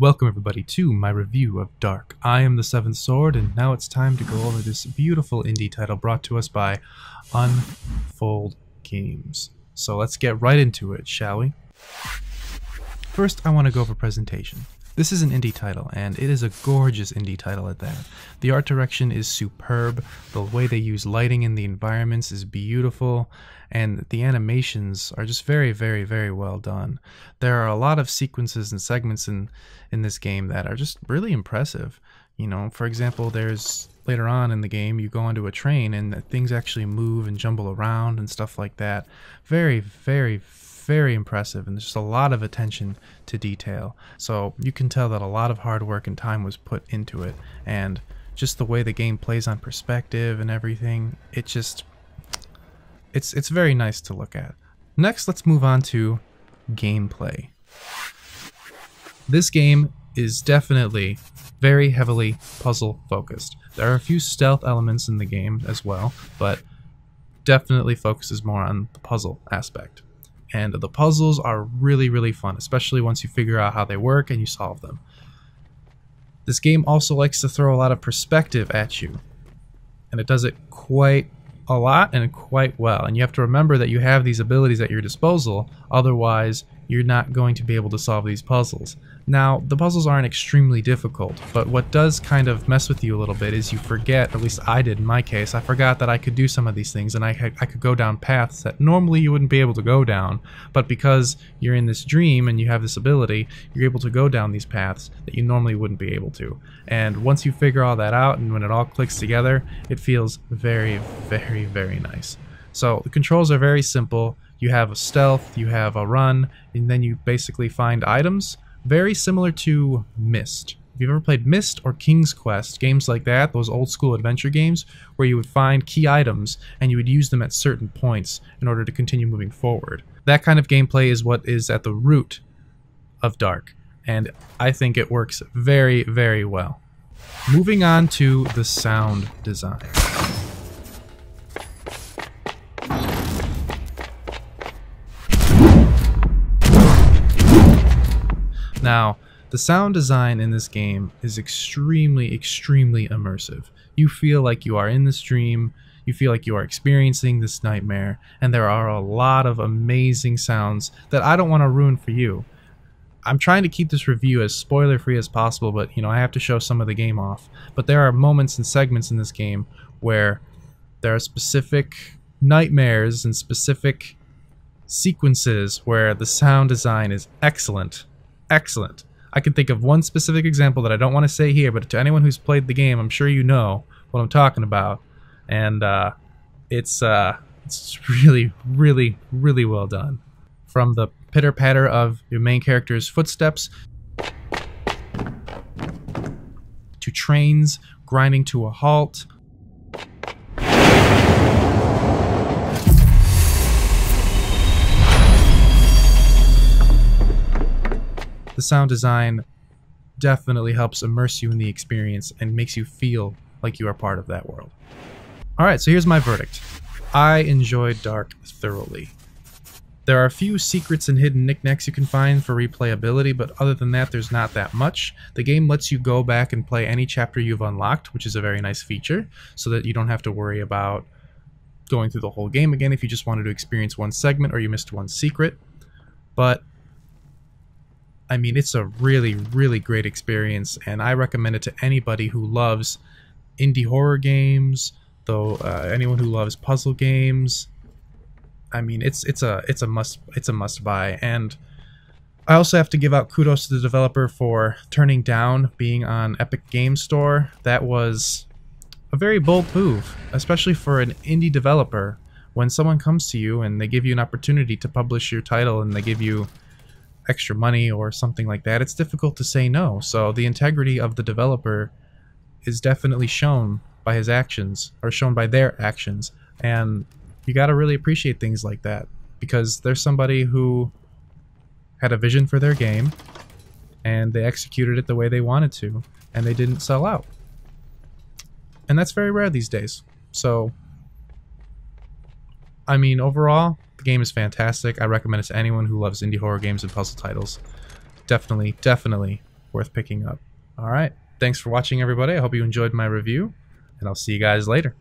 Welcome everybody to my review of DARQ. I am the Seventh Sword, and now it's time to go over this beautiful indie title brought to us by Unfold Games. So let's get right into it, shall we? First, I want to go over presentation. This is an indie title, and it is a gorgeous indie title at that. The art direction is superb, the way they use lighting in the environments is beautiful, and the animations are just very, very, very well done. There are a lot of sequences and segments in, in this game that are just really impressive. You know, for example, there's later on in the game you go onto a train and things actually move and jumble around and stuff like that. Very, very, very impressive and there's just a lot of attention to detail. So you can tell that a lot of hard work and time was put into it and just the way the game plays on perspective and everything, it just it's it's very nice to look at. Next, let's move on to gameplay. This game is definitely very heavily puzzle focused. There are a few stealth elements in the game as well, but definitely focuses more on the puzzle aspect and the puzzles are really, really fun, especially once you figure out how they work and you solve them. This game also likes to throw a lot of perspective at you, and it does it quite a lot and quite well. And you have to remember that you have these abilities at your disposal, otherwise, you're not going to be able to solve these puzzles. Now, the puzzles aren't extremely difficult, but what does kind of mess with you a little bit is you forget, at least I did in my case, I forgot that I could do some of these things and I, I could go down paths that normally you wouldn't be able to go down, but because you're in this dream and you have this ability, you're able to go down these paths that you normally wouldn't be able to. And once you figure all that out and when it all clicks together, it feels very, very, very nice. So the controls are very simple. You have a stealth, you have a run, and then you basically find items very similar to Myst. If you've ever played Myst or King's Quest, games like that, those old school adventure games, where you would find key items and you would use them at certain points in order to continue moving forward. That kind of gameplay is what is at the root of DARQ, and I think it works very, very well. Moving on to the sound design. Now, the sound design in this game is extremely, extremely immersive. You feel like you are in this dream, you feel like you are experiencing this nightmare, and there are a lot of amazing sounds that I don't want to ruin for you. I'm trying to keep this review as spoiler free as possible, but you know, I have to show some of the game off. But there are moments and segments in this game where there are specific nightmares and specific sequences where the sound design is excellent excellent. I can think of one specific example that I don't want to say here, but to anyone who's played the game, I'm sure you know what I'm talking about. And uh, it's uh, it's really, really, really well done. From the pitter patter of your main character's footsteps to trains grinding to a halt the sound design definitely helps immerse you in the experience and makes you feel like you are part of that world. Alright, so here's my verdict. I enjoyed DARQ thoroughly. There are a few secrets and hidden knickknacks you can find for replayability, but other than that, there's not that much. The game lets you go back and play any chapter you've unlocked, which is a very nice feature, so that you don't have to worry about going through the whole game again if you just wanted to experience one segment or you missed one secret. But I mean, it's a really, really great experience, and I recommend it to anybody who loves indie horror games, though uh, anyone who loves puzzle games. I mean, it's it's a it's a must it's a must buy, and I also have to give out kudos to the developer for turning down being on Epic Game Store. That was a very bold move, especially for an indie developer. When someone comes to you and they give you an opportunity to publish your title and they give you extra money or something like that, it's difficult to say no. So the integrity of the developer is definitely shown by his actions or shown by their actions. And you got to really appreciate things like that because there's somebody who had a vision for their game and they executed it the way they wanted to and they didn't sell out. And that's very rare these days. So, I mean, overall, game is fantastic. I recommend it to anyone who loves indie horror games and puzzle titles. Definitely, definitely worth picking up. All right. Thanks for watching, everybody. I hope you enjoyed my review, and I'll see you guys later.